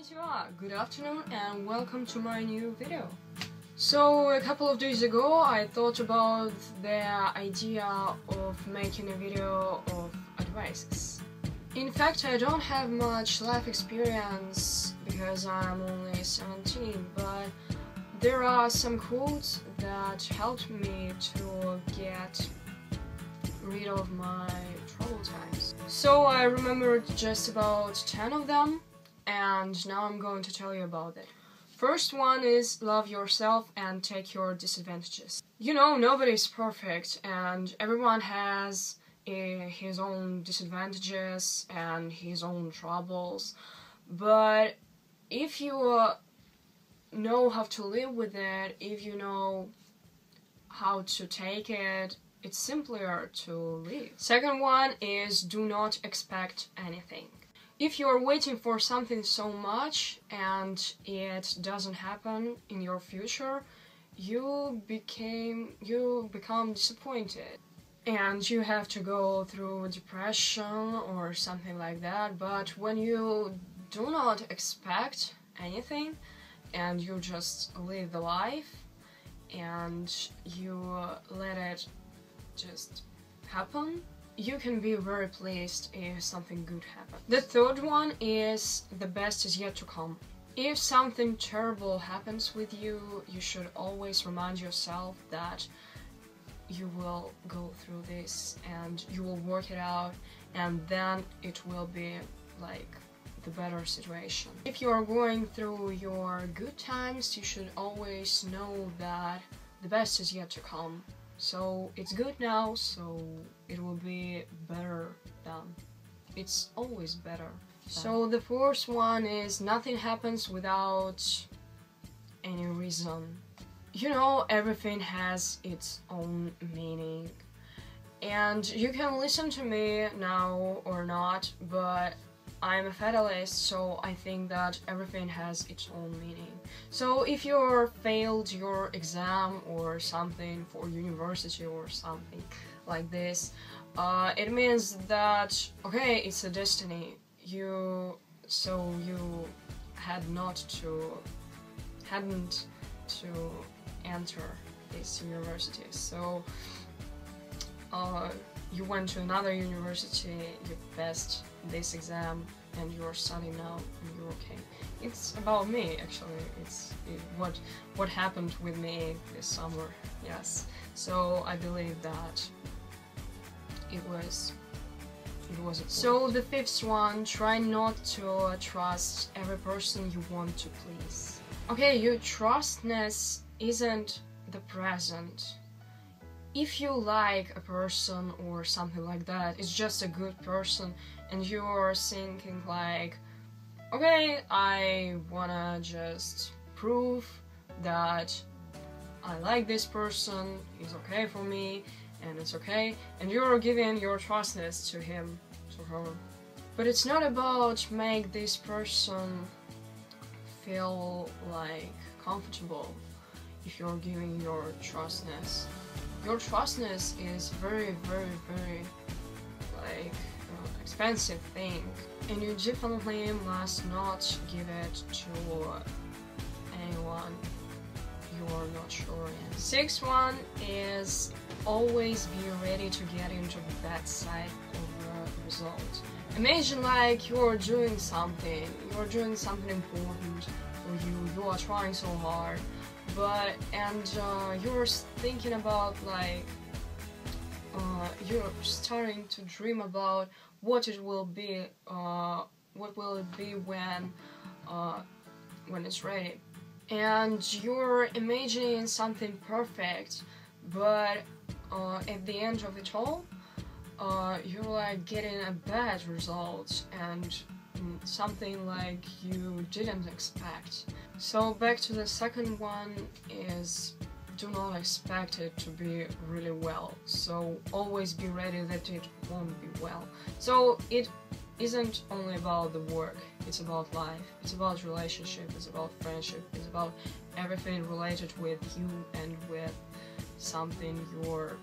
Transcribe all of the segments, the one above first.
Konnichiwa, good afternoon and welcome to my new video. So a couple of days ago I thought about the idea of making a video of advices. In fact I don't have much life experience because I'm only 17 but there are some quotes that helped me to get rid of my trouble times. So I remembered just about 10 of them and now I'm going to tell you about it. First one is love yourself and take your disadvantages. You know, nobody's perfect and everyone has uh, his own disadvantages and his own troubles. But if you uh, know how to live with it, if you know how to take it, it's simpler to live. Second one is do not expect anything if you're waiting for something so much and it doesn't happen in your future, you became you become disappointed. And you have to go through depression or something like that but when you do not expect anything and you just live the life and you let it just happen you can be very pleased if something good happens. The third one is the best is yet to come. If something terrible happens with you, you should always remind yourself that you will go through this and you will work it out and then it will be like the better situation. If you are going through your good times, you should always know that the best is yet to come so it's good now, so it will be better then. It's always better. So the fourth one is nothing happens without any reason. You know, everything has its own meaning. And you can listen to me now or not, but I'm a fatalist, so I think that everything has its own meaning. So if you failed your exam or something for university or something like this, uh, it means that, okay, it's a destiny. You, so you had not to, hadn't to enter this university. So uh, you went to another university, you passed this exam and you're studying now and you're okay. It's about me actually. It's it, what what happened with me this summer. Yes. So I believe that it was it was so the fifth one try not to uh, trust every person you want to please. Okay your trustness isn't the present. If you like a person or something like that, it's just a good person and you're thinking like, okay, I wanna just prove that I like this person, he's okay for me, and it's okay, and you're giving your trustness to him, to her. But it's not about make this person feel like comfortable if you're giving your trustness your trustness is very, very, very like uh, expensive thing, and you definitely must not give it to anyone you are not sure in. Sixth one is always be ready to get into the bad side of the result. Imagine like you're doing something, you're doing something important for you, you are trying so hard, but and uh, you're thinking about like uh, you're starting to dream about what it will be uh, what will it be when uh, when it's ready and you're imagining something perfect but uh, at the end of it all uh, you're like getting a bad result and something like you didn't expect. So back to the second one is do not expect it to be really well. So always be ready that it won't be well. So it isn't only about the work, it's about life, it's about relationship, it's about friendship, it's about everything related with you and with something you're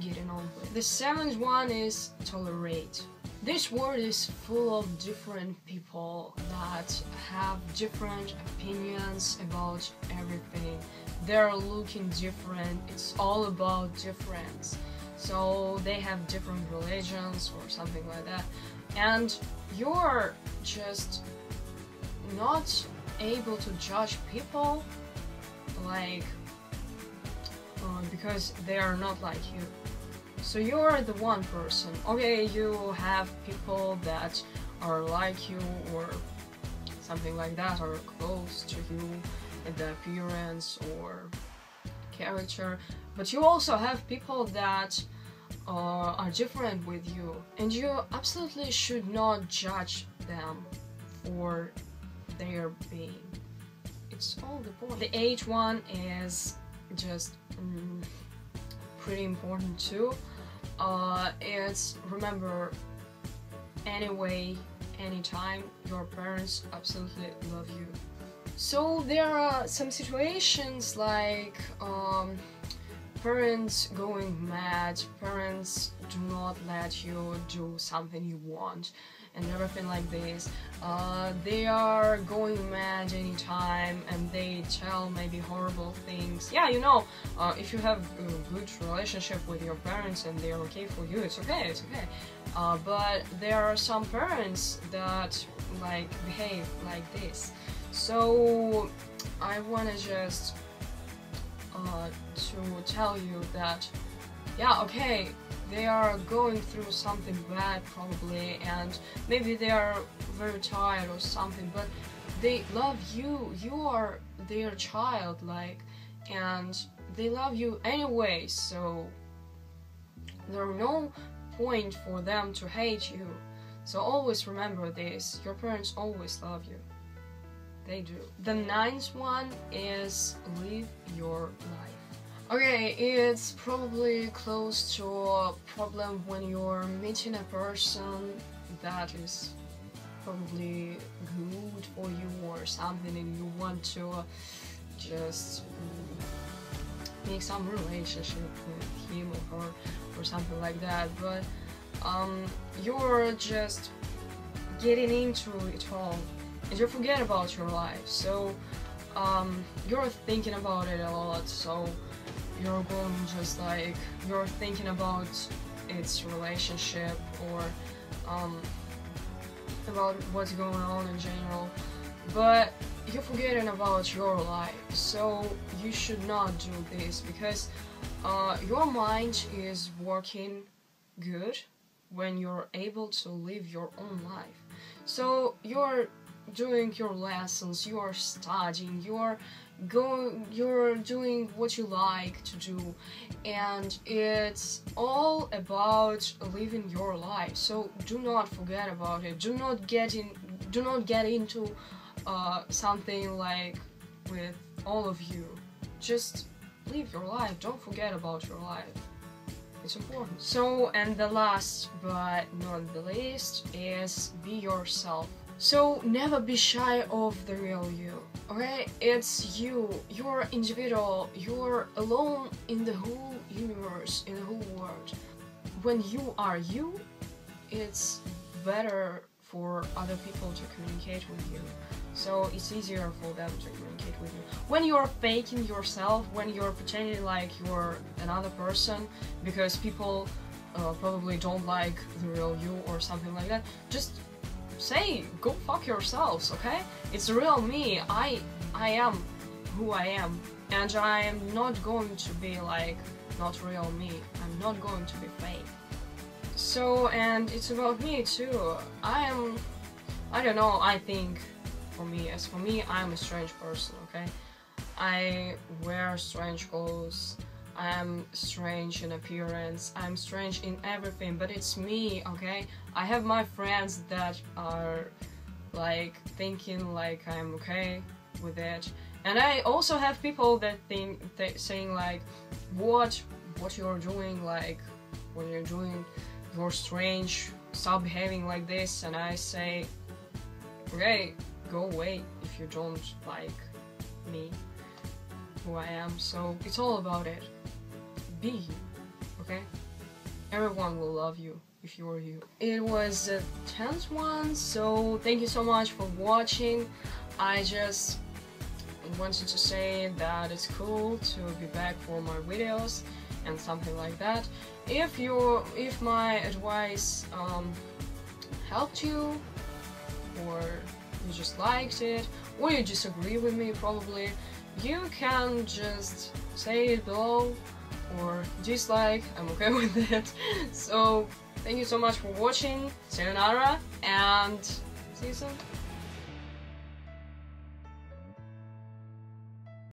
getting on with. The seventh one is tolerate. this world is full of different people that have different opinions about everything. They're looking different. It's all about difference. So they have different religions or something like that. And you're just not able to judge people like uh, because they are not like you. So you're the one person. Okay, you have people that are like you or something like that, or close to you in the appearance or character, but you also have people that uh, are different with you, and you absolutely should not judge them for their being. It's all the point. The age one is just mm, pretty important too. Uh, it's remember anyway, anytime your parents absolutely love you. So there are some situations like um, parents going mad, parents do not let you do something you want and everything like this. Uh, they are going mad anytime and they tell maybe horrible things. Yeah, you know, uh, if you have a good relationship with your parents and they're okay for you, it's okay, it's okay. Uh, but there are some parents that like behave like this. So I wanna just uh, to tell you that yeah, okay, they are going through something bad probably and maybe they are very tired or something but they love you. You are their child like and they love you anyway so there's no point for them to hate you. So always remember this your parents always love you. They do. The ninth one is live your life Okay, it's probably close to a problem when you're meeting a person that is probably good for you or something and you want to just make some relationship with him or her or something like that but um, you're just getting into it all and you forget about your life. So um, you're thinking about it a lot so you're going just like you're thinking about its relationship or um, about what's going on in general but you're forgetting about your life so you should not do this because uh, your mind is working good when you're able to live your own life. So you're doing your lessons you're studying you're go you're doing what you like to do and it's all about living your life. So do not forget about it. Do not get in do not get into uh, something like with all of you. Just live your life. Don't forget about your life. It's important. So and the last but not the least is be yourself so never be shy of the real you, okay? It's you, you're individual, you're alone in the whole universe, in the whole world. When you are you, it's better for other people to communicate with you. So it's easier for them to communicate with you. When you're faking yourself, when you're pretending like you're another person, because people uh, probably don't like the real you or something like that, just say go fuck yourselves, okay? It's real me. I I am who I am, and I am not going to be like not real me. I'm not going to be fake. So, and it's about me too. I am, I don't know, I think for me, as for me, I'm a strange person, okay? I wear strange clothes, I'm strange in appearance, I'm strange in everything, but it's me, okay? I have my friends that are like thinking like I'm okay with it. And I also have people that think that saying like what what you're doing like when you're doing you're strange, stop behaving like this and I say okay, go away if you don't like me who I am. So it's all about it be you, okay? Everyone will love you. if you are you. It was a tenth one, so thank you so much for watching. I just wanted to say that it's cool to be back for more videos and something like that. If you, if my advice um, helped you, or you just liked it, or you disagree with me probably, you can just say it below or dislike, I'm okay with it. So thank you so much for watching, sayonara, and see you soon.